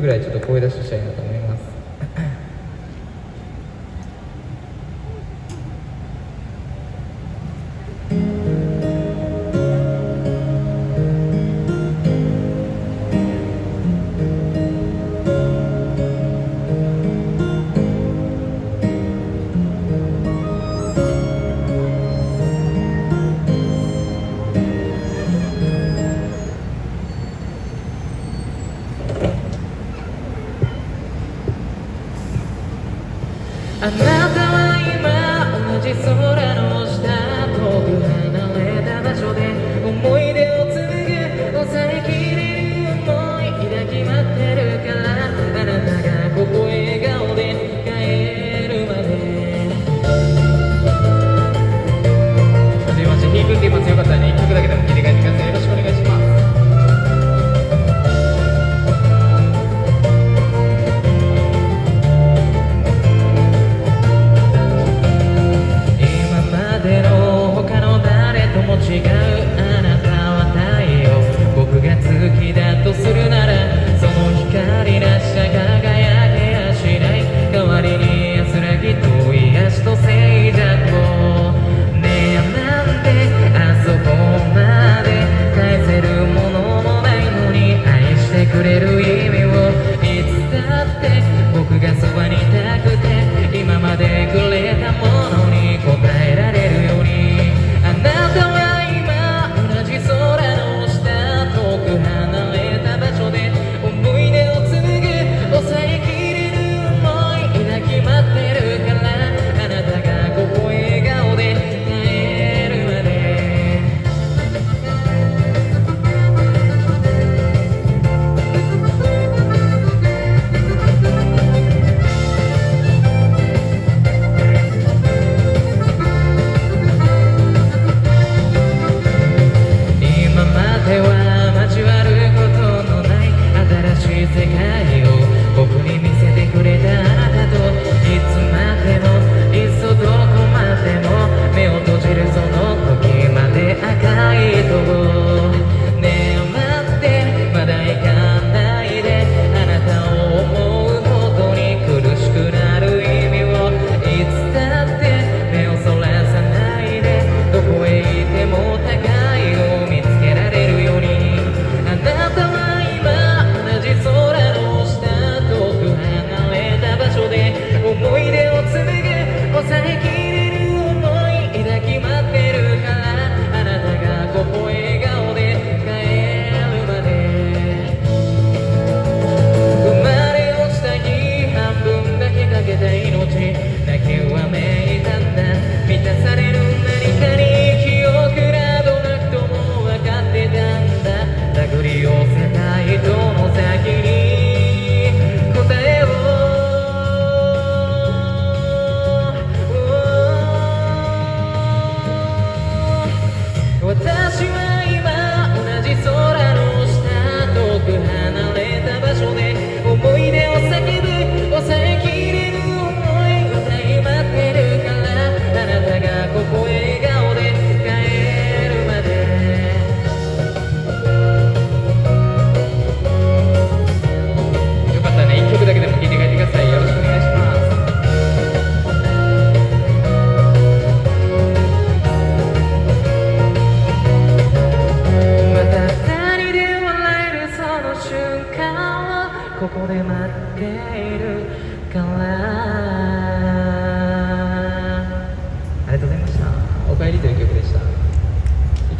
ぐらいちょっと声出ししたいなと思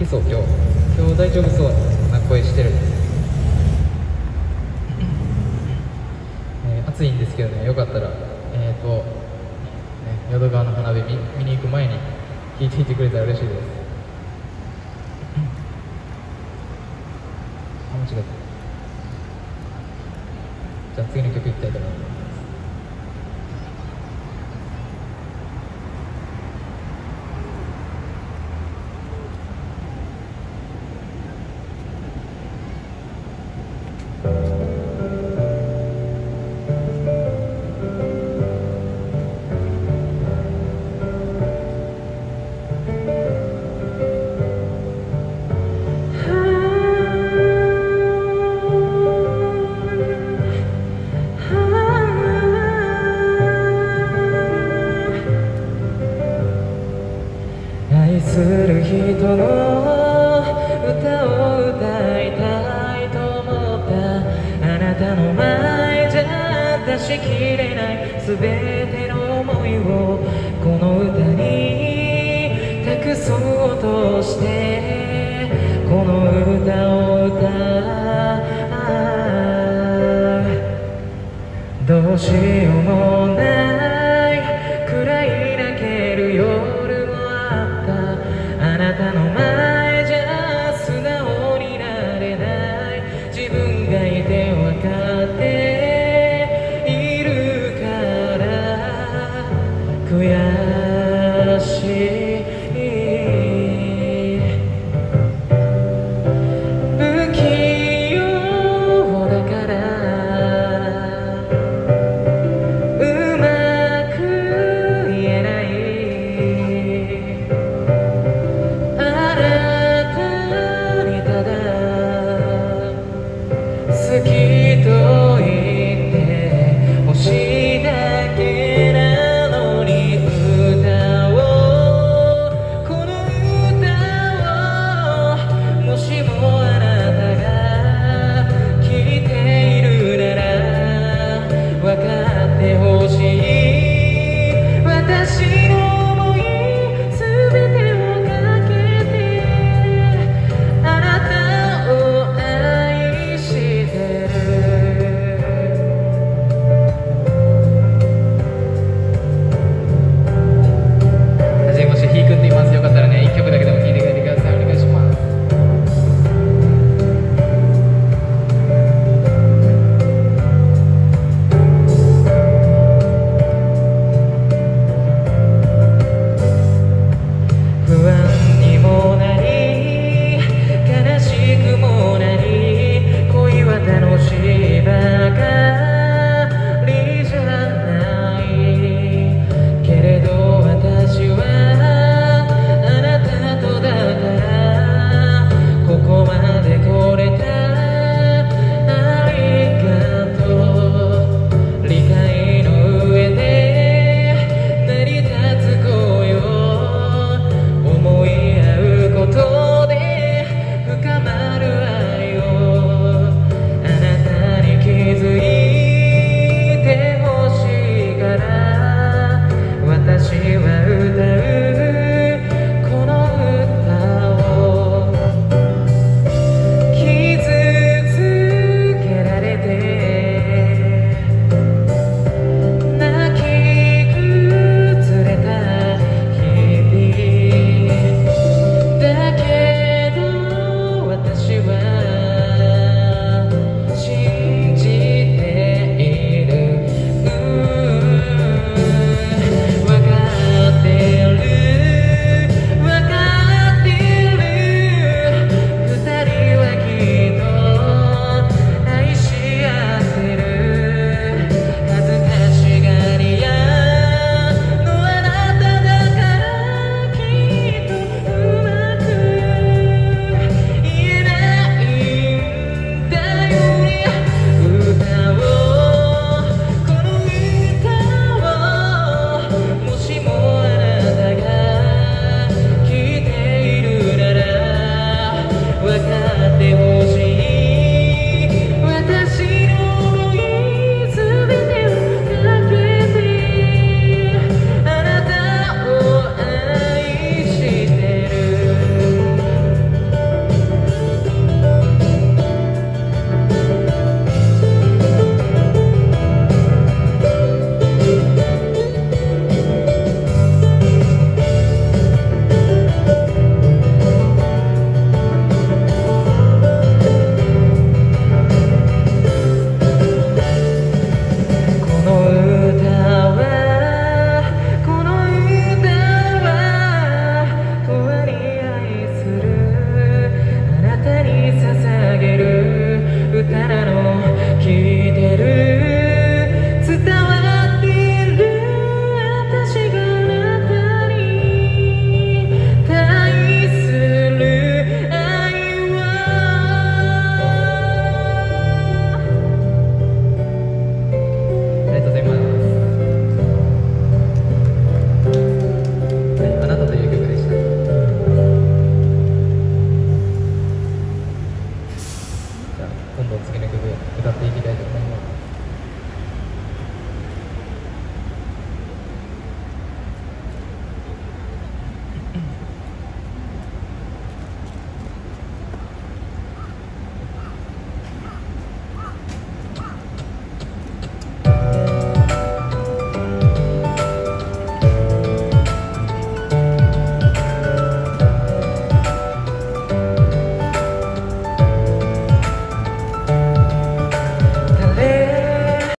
けそう今日。今日大丈夫そうな声してる、えー、暑いんですけどねよかったらえっ、ー、と、ね、淀川の花火見見に行く前に聞いていてくれたら嬉しいです。あ間違えた。じゃあ次の曲いきたいと思います。をこの歌に託そうとしてこの歌を歌う。どうしようもない。何にも